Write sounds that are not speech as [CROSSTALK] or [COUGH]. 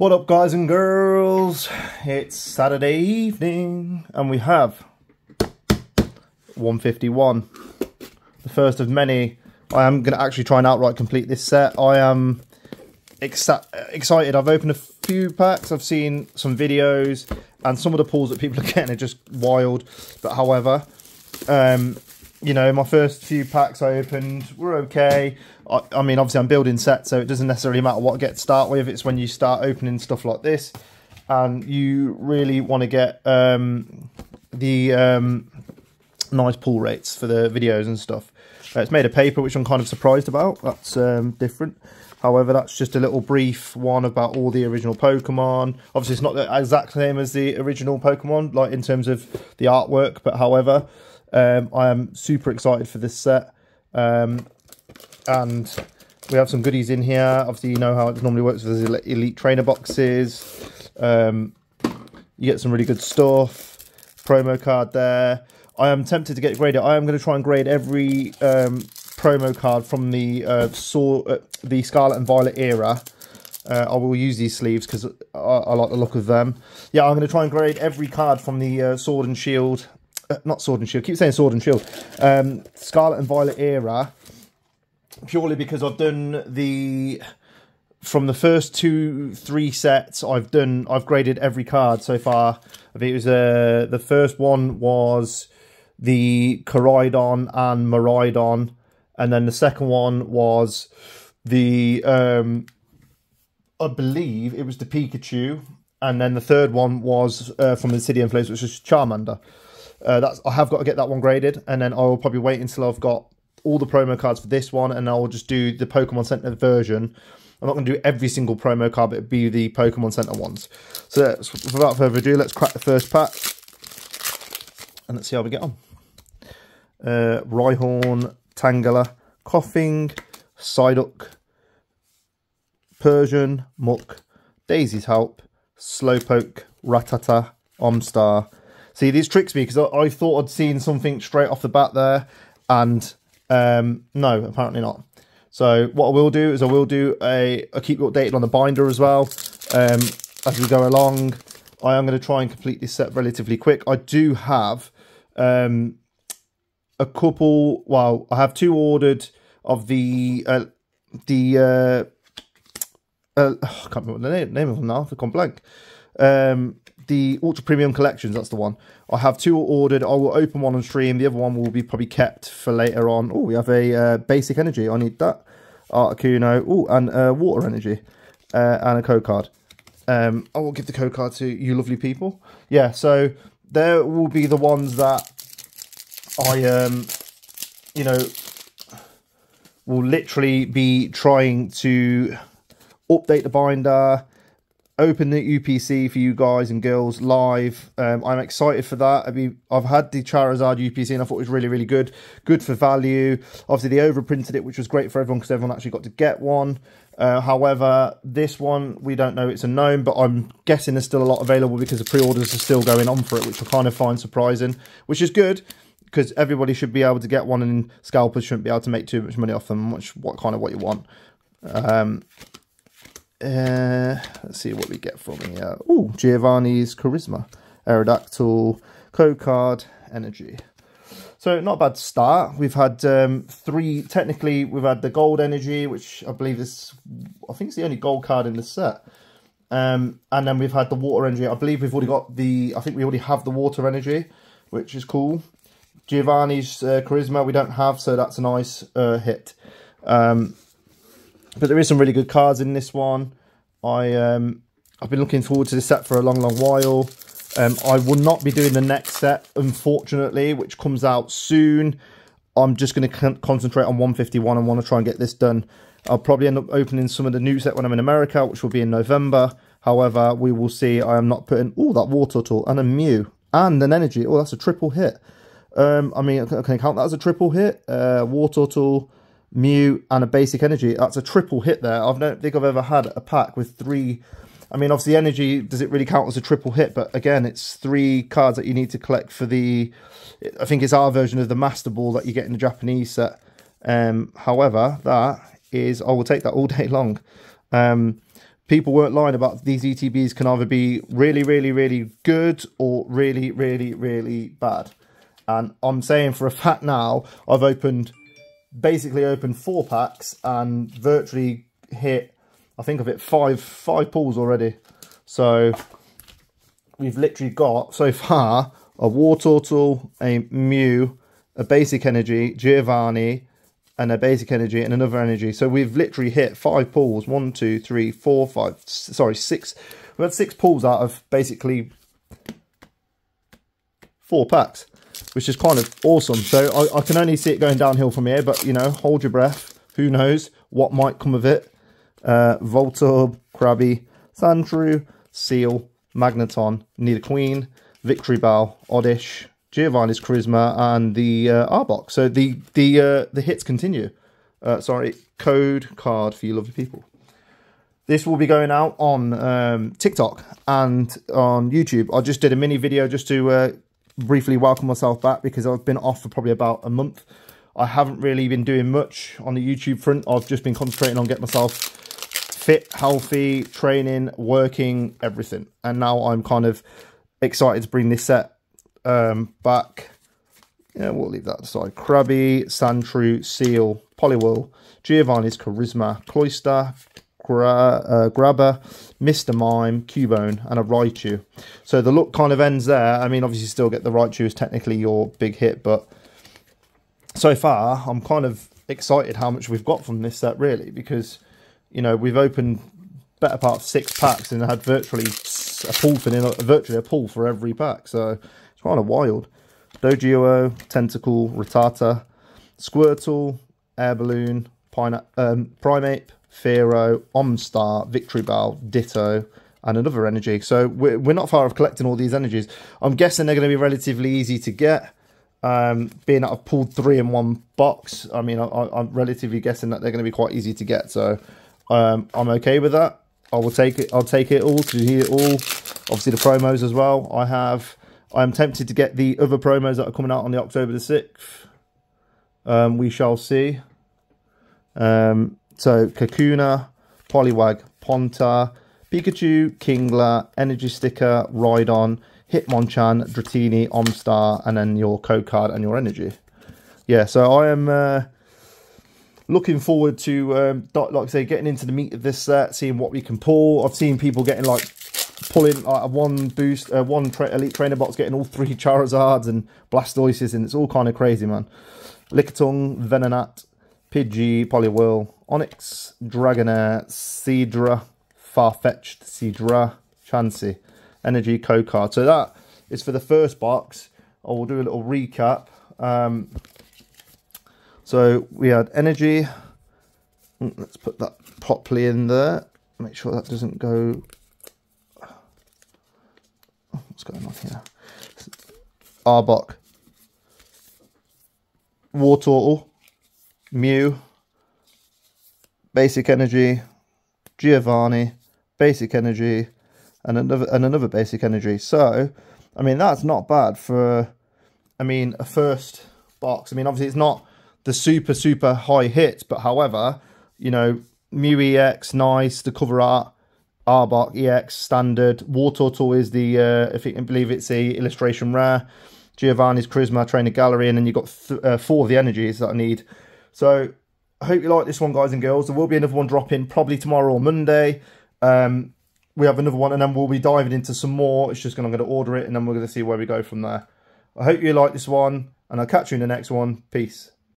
What up guys and girls? It's Saturday evening and we have 151. The first of many. I am going to actually try and outright complete this set. I am ex excited. I've opened a few packs. I've seen some videos and some of the pulls that people are getting are just wild. But however, um, you know, my first few packs I opened were okay. I, I, mean, obviously I'm building sets, so it doesn't necessarily matter what I get to start with. It's when you start opening stuff like this, and you really want to get um, the um, nice pull rates for the videos and stuff. Uh, it's made of paper, which I'm kind of surprised about. That's um, different. However, that's just a little brief one about all the original Pokemon. Obviously, it's not the exact same as the original Pokemon, like in terms of the artwork, but however, um, I am super excited for this set. Um, and we have some goodies in here. Obviously, you know how it normally works with the Elite Trainer boxes. Um, you get some really good stuff. Promo card there. I am tempted to get graded. I am going to try and grade every um, promo card from the uh, saw, uh, the Scarlet and Violet era. Uh, I will use these sleeves because I, I, like the look of them. Yeah, I'm going to try and grade every card from the uh, Sword and Shield uh, not Sword and Shield, I keep saying Sword and Shield, um, Scarlet and Violet era, purely because I've done the, from the first two, three sets, I've done, I've graded every card so far. I think it was, uh, the first one was the Koraidon and Miraidon, and then the second one was the, um, I believe it was the Pikachu, and then the third one was uh, from the City Influence, which was Charmander. Uh, that's I have got to get that one graded, and then I will probably wait until I've got all the promo cards for this one, and I'll just do the Pokemon Center version. I'm not going to do every single promo card, but it'll be the Pokemon Center ones. So without further ado, let's crack the first pack, and let's see how we get on. Uh, Rhyhorn, Tangela, Koffing, Psyduck, Persian, Muk, Daisy's Help, Slowpoke, Rattata, Omastar, See, these tricks me because I, I, thought I'd seen something straight off the bat there, and um, no, apparently not. So what I will do is I will do a, I keep you updated on the binder as well um, as we go along. I am going to try and complete this set relatively quick. I do have um, a couple, well, I have two ordered of the, uh, the, uh, uh, I can't remember the name, name of them now, I've gone blank. Um, the Ultra Premium Collections, that's the one. I have two ordered. I will open one on stream. The other one will be probably kept for later on. Oh, we have a uh, Basic Energy. I need that. Articuno. Oh, and uh, Water Energy. Uh, and a code card. Um, I will give the code card to you lovely people. Yeah, so there will be the ones that I, um, you know, will literally be trying to update the binder, open the UPC for you guys and girls live. Um, I'm excited for that. I mean, I've had the Charizard UPC and I thought it was really, really good. Good for value. Obviously, they overprinted it, which was great for everyone because everyone actually got to get one. Uh, however, this one, we don't know it's a known, but I'm guessing there's still a lot available because the pre-orders are still going on for it, which I kind of find surprising, which is good because everybody should be able to get one and scalpers shouldn't be able to make too much money off them, which what kind of what you want. Um, uh, let's see what we get from here. Oh, Giovanni's Charisma, Aerodactyl, Code Card, Energy. So not a bad start. We've had um, three, technically we've had the Gold Energy, which I believe is, I think it's the only gold card in the set. Um, and then we've had the Water Energy. I believe we've already got the, I think we already have the Water Energy, which is cool. Giovanni's uh, Charisma we don't have, so that's a nice uh, hit. Um, but there is some really good cards in this one. I um, I've been looking forward to this set for a long, long while. Um, I will not be doing the next set, unfortunately, which comes out soon. I'm just going to concentrate on 151 and want to try and get this done. I'll probably end up opening some of the new set when I'm in America, which will be in November. However, we will see. I am not putting... Oh, that Wartortle and a Mew and an Energy. Oh, that's a triple hit. Um, I mean, I can I count that as a triple hit? Uh, Wartortle, Mew, and a basic energy. That's a triple hit there. I don't think I've ever had a pack with three. I mean, obviously, energy, does it really count as a triple hit? But again, it's three cards that you need to collect for the. I think it's our version of the Master Ball that you get in the Japanese set. Um, however, that is. I will take that all [LAUGHS] day long. Um, people weren't lying about these ETBs can either be really, really, really good or really, really, really bad. And I'm saying for a fact now, I've opened, basically opened four packs and virtually hit, I think of it, five, five pulls already. So we've literally got so far a Wartortle, a Mew, a Basic Energy, Giovanni, and a Basic Energy, and another Energy. So we've literally hit five pulls. One, two, three, four, five, sorry, six. We've had six pulls out of basically four packs, which is kind of awesome. So I, I can only see it going downhill from here, but, you know, hold your breath. Who knows what might come of it. Uh, Voltorb, Krabby, Sandshrew, Seel, Magneton, Nidoqueen, Victreebel, Oddish, Giovanni's Charisma, and the uh, Arbok. So the the uh, the hits continue. Uh, sorry, code card for you lovely people. This will be going out on um, TikTok and on YouTube. I just did a mini video just to uh, briefly welcome myself back because I've been off for probably about a month. I haven't really been doing much on the YouTube front. I've just been concentrating on getting myself fit, healthy, training, working, everything. And now I'm kind of excited to bring this set um, back. Yeah, we'll leave that aside. Krabby, Sandshrew, Seel, Poliwhirl, Giovanni's Charisma, Cloyster, Gra uh, Grabber, Mr. Mime, Cubone, and a Raichu. So the look kind of ends there. I mean, obviously still get the Raichu is technically your big hit, but so far I'm kind of excited how much we've got from this set, really, because, you know, we've opened better part of six packs and had virtually a pull for virtually a pull for every pack. So it's kind of wild. Doduo, Tentacool, Rattata, Squirtle, Air Balloon, Pine um, Primeape, Fearow, Victory Victreebel, Ditto, and another energy. So we're, we're not far off collecting all these energies. I'm guessing they're going to be relatively easy to get. Um, being that I've pulled three in one box, I mean, I, am relatively guessing that they're going to be quite easy to get. So um, I'm okay with that. I will take it. I'll take it all to hear it all. Obviously the promos as well. I have. I'm tempted to get the other promos that are coming out on the October the sixth. Um, we shall see. Um, so Kakuna, Poliwag, Ponta, Pikachu, Kingler, Energy Sticker, Rhydon, Hitmonchan, Dratini, Omastar, and then your code card and your energy. Yeah, so I am. Uh, looking forward to, um, like I say, getting into the meat of this set, seeing what we can pull. I've seen people getting like pulling like, one boost, uh, one tra elite trainer box, getting all three [LAUGHS] Charizards and Blastoises, and it's all kind of crazy, man. Lickitung, Venonat, Pidgey, Poliwhirl, Onix, Dragonair, Seadra, Farfetch'd, Seadra, Chansey, Energy, Code Card. So that is for the first box. I will do a little recap. Um, so we had energy. Mm, let's put that properly in there. Make sure that doesn't go. What's going on here? Arbok. Wartortle. Mew. Basic Energy. Giovanni. Basic Energy. And another, and another Basic Energy. So, I mean, that's not bad for, I mean, a first box. I mean, obviously it's not the super, super high hits. But however, you know, Mew EX, nice. The cover art, Arbok EX, standard. Wartortle is the, uh, if you can believe it's the illustration rare. Giovanni's Charisma, Trainer Gallery, and then you've got th uh, four of the energies that I need. So I hope you like this one, guys and girls. There will be another one dropping probably tomorrow or Monday. Um, we have another one, and then we'll be diving into some more. It's just going, I'm going to order it, and then we're going to see where we go from there. I hope you like this one, and I'll catch you in the next one. Peace.